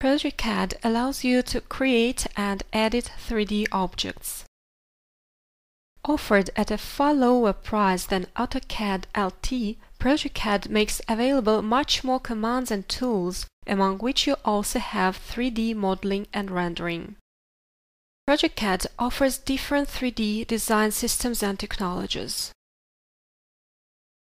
progeCAD allows you to create and edit 3D objects. Offered at a far lower price than AutoCAD LT, progeCAD makes available much more commands and tools, among which you also have 3D modeling and rendering. progeCAD offers different 3D design systems and technologies.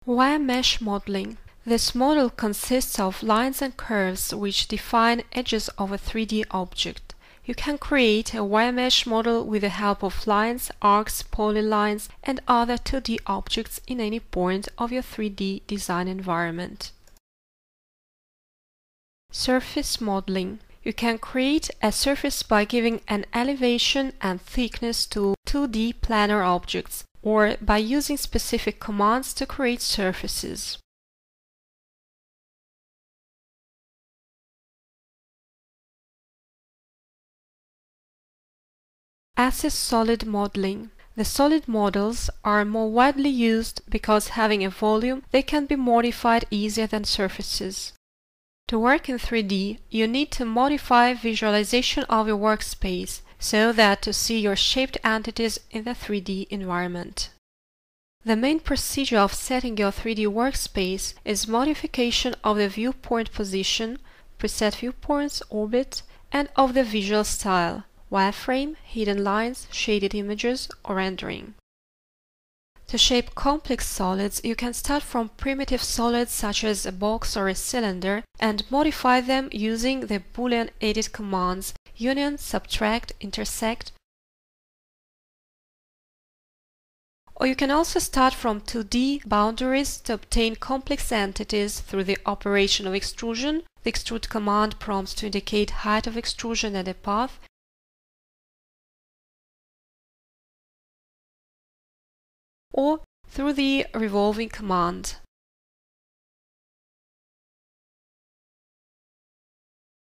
Wire mesh modeling this model consists of lines and curves which define edges of a 3D object. You can create a wire mesh model with the help of lines, arcs, polylines, and other 2D objects in any point of your 3D design environment. Surface modeling. You can create a surface by giving an elevation and thickness to 2D planar objects, or by using specific commands to create surfaces. ACIS solid modeling. The solid models are more widely used because having a volume, they can be modified easier than surfaces. To work in 3D, you need to modify visualization of your workspace so that to see your shaped entities in the 3D environment. The main procedure of setting your 3D workspace is modification of the viewpoint position, preset viewpoints, orbit, and of the visual style wireframe, hidden lines, shaded images, or rendering. To shape complex solids, you can start from primitive solids such as a box or a cylinder and modify them using the Boolean edit commands union, subtract, intersect, Or you can also start from 2D boundaries to obtain complex entities through the operation of extrusion. The extrude command prompts to indicate height of extrusion and a path, or through the revolving command.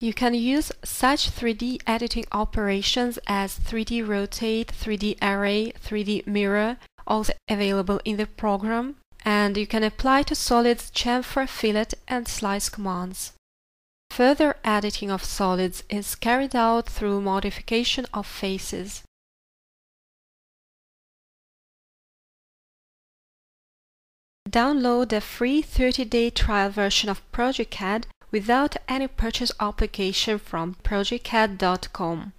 You can use such 3D editing operations as 3D rotate, 3D array, 3D mirror, also available in the program, and you can apply to solids chamfer, fillet, and slice commands. Further editing of solids is carried out through modification of faces. Download a free 30-day trial version of progeCAD without any purchase obligation from progecad.com.